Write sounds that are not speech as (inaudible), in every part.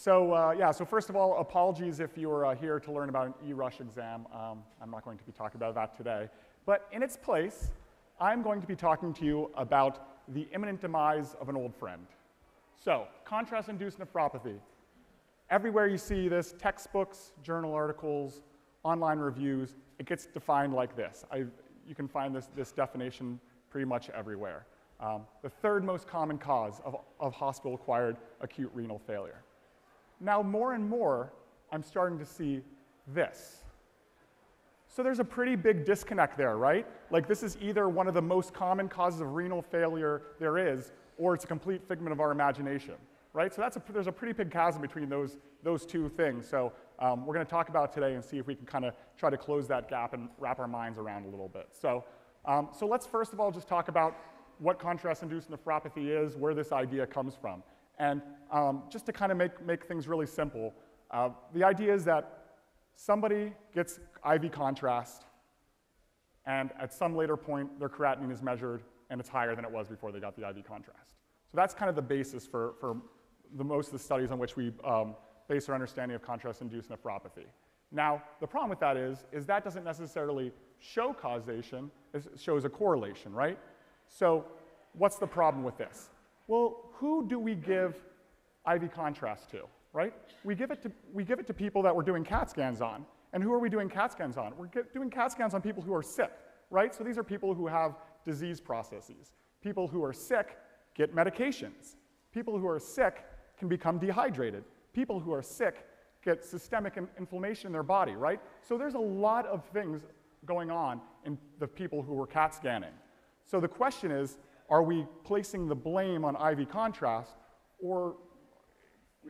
So uh, yeah, so first of all, apologies if you're uh, here to learn about an eRush exam. Um, I'm not going to be talking about that today. But in its place, I'm going to be talking to you about the imminent demise of an old friend. So, contrast-induced nephropathy. Everywhere you see this, textbooks, journal articles, online reviews, it gets defined like this. I, you can find this, this definition pretty much everywhere. Um, the third most common cause of, of hospital-acquired acute renal failure. Now, more and more, I'm starting to see this. So there's a pretty big disconnect there, right? Like this is either one of the most common causes of renal failure there is, or it's a complete figment of our imagination, right? So that's a, there's a pretty big chasm between those, those two things. So um, we're going to talk about today and see if we can kind of try to close that gap and wrap our minds around a little bit. So, um, so let's first of all just talk about what contrast-induced nephropathy is, where this idea comes from. And um, just to kind of make, make things really simple, uh, the idea is that somebody gets IV contrast, and at some later point, their creatinine is measured, and it's higher than it was before they got the IV contrast. So that's kind of the basis for, for the most of the studies on which we um, base our understanding of contrast-induced nephropathy. Now, the problem with that is, is that doesn't necessarily show causation, it shows a correlation, right? So what's the problem with this? Well, who do we give IV contrast to, right? We give it to, we give it to people that we're doing CAT scans on. And who are we doing CAT scans on? We're doing CAT scans on people who are sick, right? So these are people who have disease processes. People who are sick get medications. People who are sick can become dehydrated. People who are sick get systemic inflammation in their body, right? So there's a lot of things going on in the people who were CAT scanning. So the question is, are we placing the blame on IV contrast, or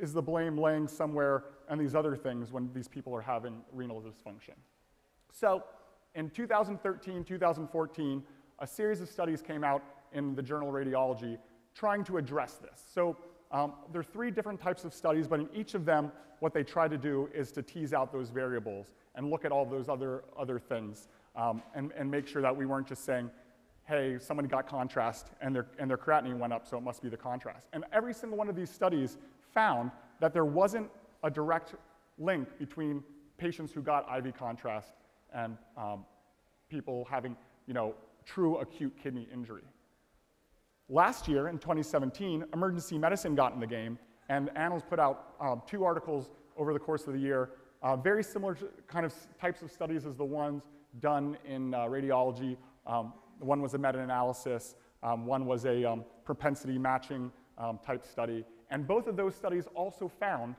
is the blame laying somewhere on these other things when these people are having renal dysfunction? So in 2013, 2014, a series of studies came out in the journal Radiology trying to address this. So um, there are three different types of studies, but in each of them, what they try to do is to tease out those variables and look at all those other, other things um, and, and make sure that we weren't just saying, hey, somebody got contrast and their, and their creatinine went up, so it must be the contrast. And every single one of these studies found that there wasn't a direct link between patients who got IV contrast and um, people having, you know, true acute kidney injury. Last year, in 2017, emergency medicine got in the game, and Annals put out um, two articles over the course of the year, uh, very similar kind of types of studies as the ones done in uh, radiology. Um, one was a meta-analysis, um, one was a um, propensity matching um, type study, and both of those studies also found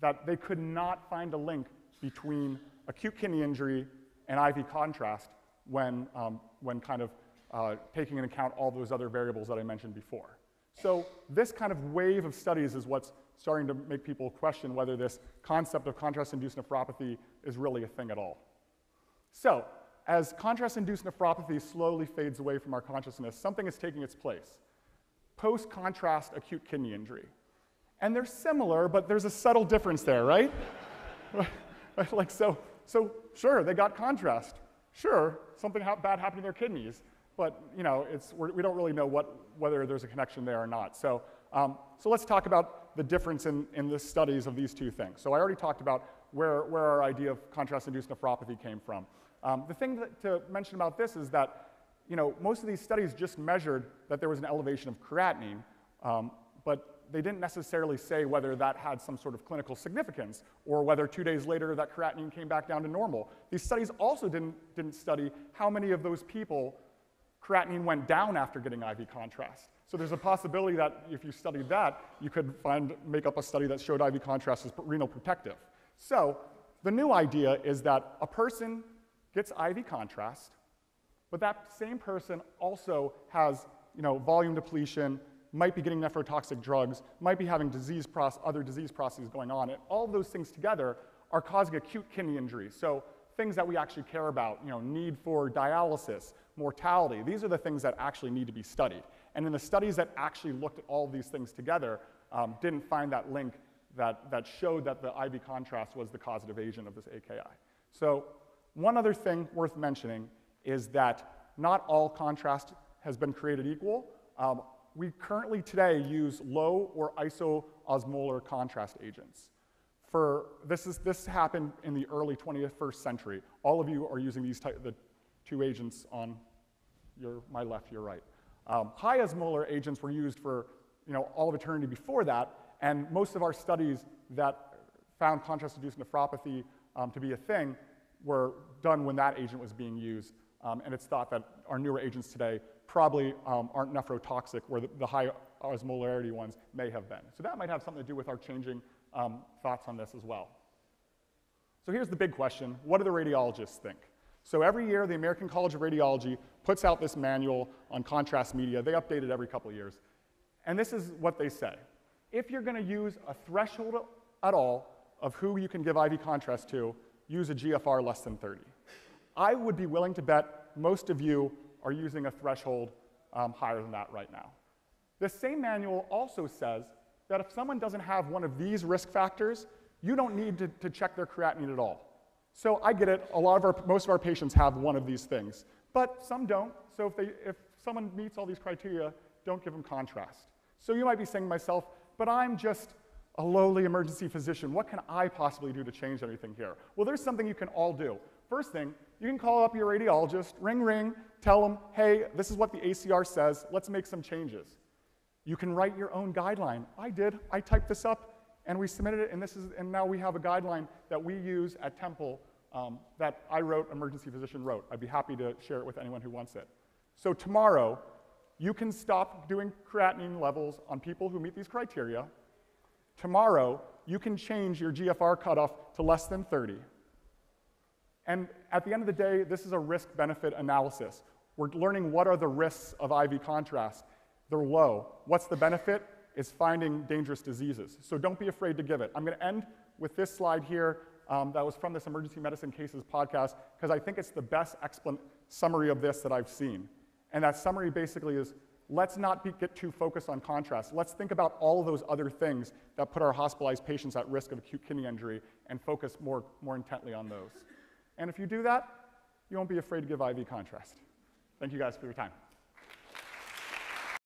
that they could not find a link between acute kidney injury and IV contrast when, um, when kind of uh, taking into account all those other variables that I mentioned before. So this kind of wave of studies is what's starting to make people question whether this concept of contrast-induced nephropathy is really a thing at all. So as contrast-induced nephropathy slowly fades away from our consciousness, something is taking its place. Post-contrast acute kidney injury. And they're similar, but there's a subtle difference there, right? (laughs) like so, so sure, they got contrast. Sure, something ha bad happened to their kidneys, but you know, it's, we're, we do not really know what, whether there's a connection there or not. So, um, so let's talk about the difference in, in the studies of these two things. So I already talked about where, where our idea of contrast-induced nephropathy came from. Um, the thing that, to mention about this is that you know, most of these studies just measured that there was an elevation of creatinine, um, but they didn't necessarily say whether that had some sort of clinical significance or whether two days later that creatinine came back down to normal. These studies also didn't, didn't study how many of those people creatinine went down after getting IV contrast. So there's a possibility that if you studied that, you could find, make up a study that showed IV contrast is renal protective. So the new idea is that a person gets IV contrast, but that same person also has you know, volume depletion, might be getting nephrotoxic drugs, might be having disease other disease processes going on. And all those things together are causing acute kidney injury. So things that we actually care about, you know, need for dialysis, mortality, these are the things that actually need to be studied. And in the studies that actually looked at all these things together, um, didn't find that link that, that showed that the IV contrast was the causative agent of this AKI. So one other thing worth mentioning is that not all contrast has been created equal. Um, we currently today use low or iso osmolar contrast agents. For, this, is, this happened in the early 21st century. All of you are using these the two agents on your, my left, your right. Um, high osmolar agents were used for you know, all of eternity before that, and most of our studies that found contrast-induced nephropathy um, to be a thing were done when that agent was being used. Um, and it's thought that our newer agents today probably um, aren't nephrotoxic, where the, the, high osmolarity ones may have been. So that might have something to do with our changing um, thoughts on this as well. So here's the big question what do the radiologists think? So every year, the American College of Radiology puts out this manual on contrast media. They update it every couple of years. And this is what they say. If you're going to use a threshold at all of who you can give IV contrast to, use a GFR less than 30. I would be willing to bet most of you are using a threshold um, higher than that right now. The same manual also says that if someone doesn't have one of these risk factors, you don't need to, to check their creatinine at all. So I get it, a lot of our, most of our patients have one of these things, but some don't. So if, they, if someone meets all these criteria, don't give them contrast. So you might be saying to myself, but I'm just a lowly emergency physician. What can I possibly do to change anything here? Well, there's something you can all do. First thing, you can call up your radiologist, ring, ring, tell them, hey, this is what the ACR says, let's make some changes. You can write your own guideline. I did. I typed this up and we submitted it, and, this is, and now we have a guideline that we use at Temple um, that I wrote, emergency physician wrote. I'd be happy to share it with anyone who wants it. So tomorrow, you can stop doing creatinine levels on people who meet these criteria. Tomorrow, you can change your GFR cutoff to less than 30. And at the end of the day, this is a risk benefit analysis. We're learning what are the risks of IV contrast. They're low. What's the benefit? Is finding dangerous diseases. So don't be afraid to give it. I'm going to end with this slide here um, that was from this Emergency Medicine Cases podcast because I think it's the best summary of this that I've seen. And that summary basically is let's not be, get too focused on contrast. Let's think about all of those other things that put our hospitalized patients at risk of acute kidney injury and focus more, more intently on those. And if you do that, you won't be afraid to give IV contrast. Thank you guys for your time.